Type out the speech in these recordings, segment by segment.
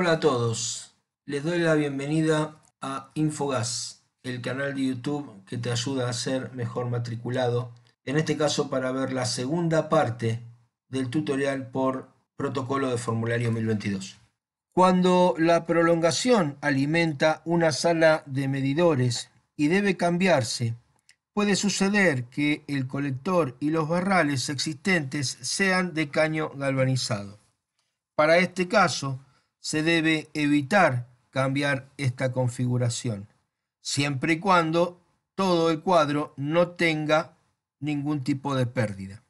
Hola a todos, les doy la bienvenida a Infogas, el canal de YouTube que te ayuda a ser mejor matriculado, en este caso para ver la segunda parte del tutorial por protocolo de formulario 1022. Cuando la prolongación alimenta una sala de medidores y debe cambiarse, puede suceder que el colector y los barrales existentes sean de caño galvanizado. Para este caso, se debe evitar cambiar esta configuración, siempre y cuando todo el cuadro no tenga ningún tipo de pérdida.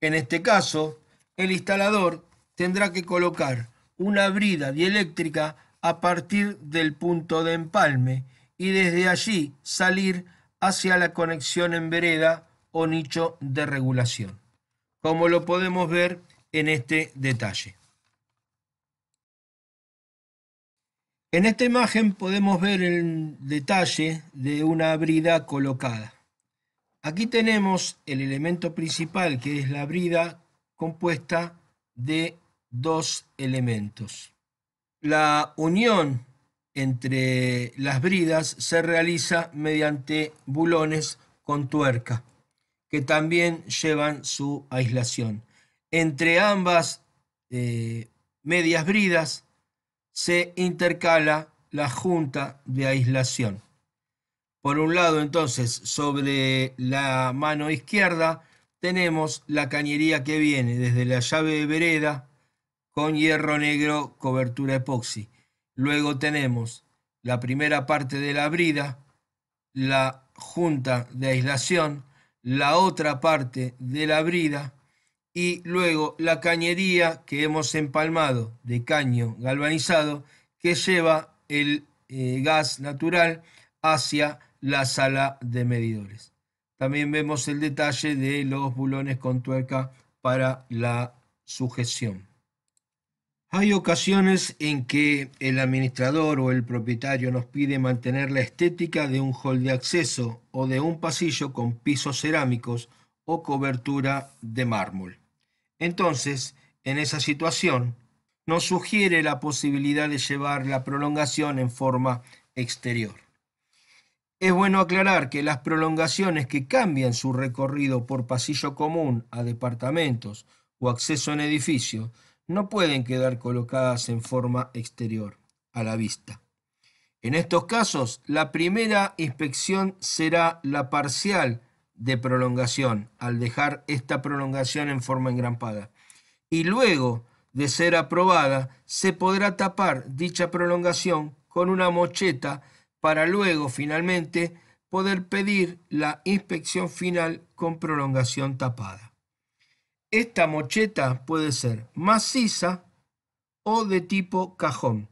En este caso, el instalador tendrá que colocar una brida dieléctrica a partir del punto de empalme y desde allí salir hacia la conexión en vereda o nicho de regulación, como lo podemos ver en este detalle. En esta imagen podemos ver el detalle de una brida colocada. Aquí tenemos el elemento principal que es la brida compuesta de dos elementos. La unión entre las bridas se realiza mediante bulones con tuerca, que también llevan su aislación. Entre ambas eh, medias bridas se intercala la junta de aislación. Por un lado, entonces, sobre la mano izquierda tenemos la cañería que viene desde la llave de vereda con hierro negro cobertura epoxi. Luego tenemos la primera parte de la brida, la junta de aislación, la otra parte de la brida y luego la cañería que hemos empalmado de caño galvanizado que lleva el eh, gas natural hacia la sala de medidores. También vemos el detalle de los bulones con tuerca para la sujeción. Hay ocasiones en que el administrador o el propietario nos pide mantener la estética de un hall de acceso o de un pasillo con pisos cerámicos o cobertura de mármol. Entonces, en esa situación, nos sugiere la posibilidad de llevar la prolongación en forma exterior. Es bueno aclarar que las prolongaciones que cambian su recorrido por pasillo común a departamentos o acceso en edificio no pueden quedar colocadas en forma exterior, a la vista. En estos casos, la primera inspección será la parcial de prolongación, al dejar esta prolongación en forma engrampada. Y luego de ser aprobada, se podrá tapar dicha prolongación con una mocheta para luego finalmente poder pedir la inspección final con prolongación tapada. Esta mocheta puede ser maciza o de tipo cajón.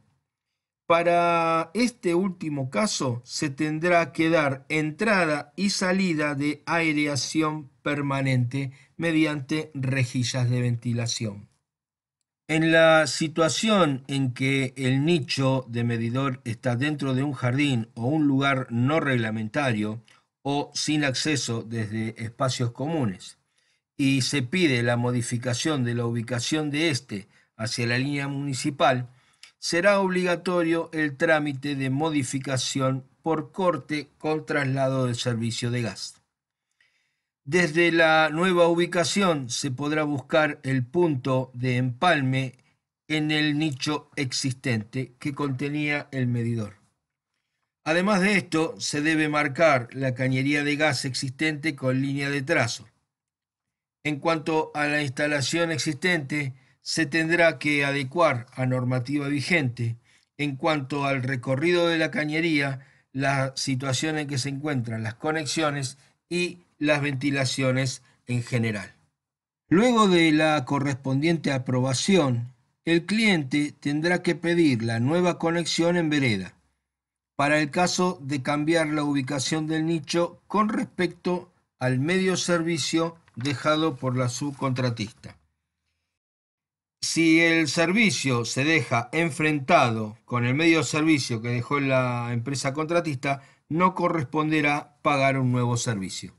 Para este último caso se tendrá que dar entrada y salida de aireación permanente mediante rejillas de ventilación. En la situación en que el nicho de medidor está dentro de un jardín o un lugar no reglamentario o sin acceso desde espacios comunes, y se pide la modificación de la ubicación de éste hacia la línea municipal, será obligatorio el trámite de modificación por corte con traslado del servicio de gas. Desde la nueva ubicación se podrá buscar el punto de empalme en el nicho existente que contenía el medidor. Además de esto, se debe marcar la cañería de gas existente con línea de trazo. En cuanto a la instalación existente, se tendrá que adecuar a normativa vigente. En cuanto al recorrido de la cañería, la situación en que se encuentran las conexiones y las ventilaciones en general. Luego de la correspondiente aprobación, el cliente tendrá que pedir la nueva conexión en vereda para el caso de cambiar la ubicación del nicho con respecto al medio servicio dejado por la subcontratista. Si el servicio se deja enfrentado con el medio servicio que dejó la empresa contratista, no corresponderá pagar un nuevo servicio.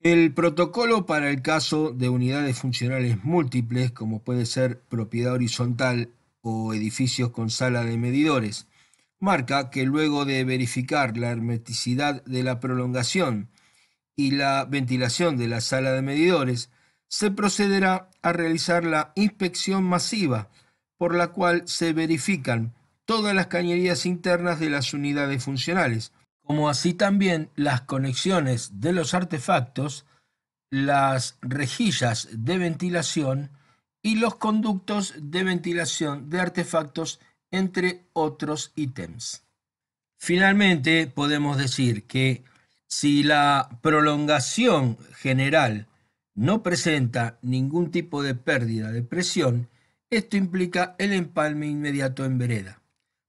El protocolo para el caso de unidades funcionales múltiples, como puede ser propiedad horizontal o edificios con sala de medidores, marca que luego de verificar la hermeticidad de la prolongación y la ventilación de la sala de medidores, se procederá a realizar la inspección masiva, por la cual se verifican todas las cañerías internas de las unidades funcionales, como así también las conexiones de los artefactos, las rejillas de ventilación y los conductos de ventilación de artefactos, entre otros ítems. Finalmente, podemos decir que si la prolongación general no presenta ningún tipo de pérdida de presión, esto implica el empalme inmediato en vereda.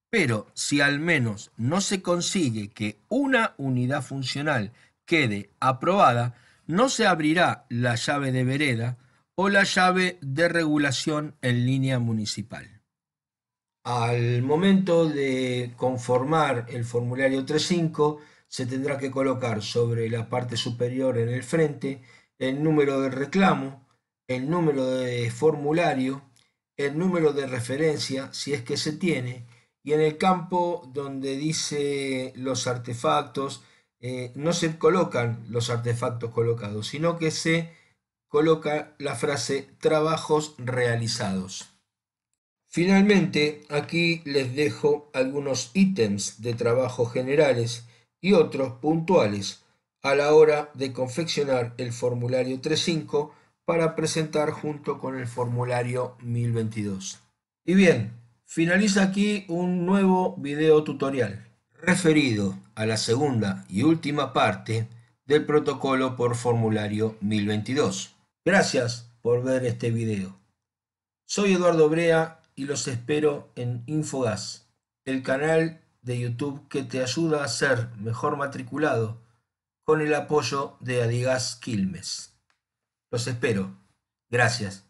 Pero si al menos no se consigue que una unidad funcional quede aprobada, no se abrirá la llave de vereda o la llave de regulación en línea municipal. Al momento de conformar el formulario 3.5, se tendrá que colocar sobre la parte superior en el frente el número de reclamo, el número de formulario, el número de referencia, si es que se tiene, y en el campo donde dice los artefactos, eh, no se colocan los artefactos colocados, sino que se coloca la frase trabajos realizados. Finalmente, aquí les dejo algunos ítems de trabajo generales y otros puntuales a la hora de confeccionar el formulario 3.5 para presentar junto con el formulario 1022. Y bien, finaliza aquí un nuevo video tutorial referido a la segunda y última parte del protocolo por formulario 1022. Gracias por ver este video. Soy Eduardo Brea y los espero en Infogas, el canal de YouTube que te ayuda a ser mejor matriculado con el apoyo de Adigas Quilmes. Los espero. Gracias.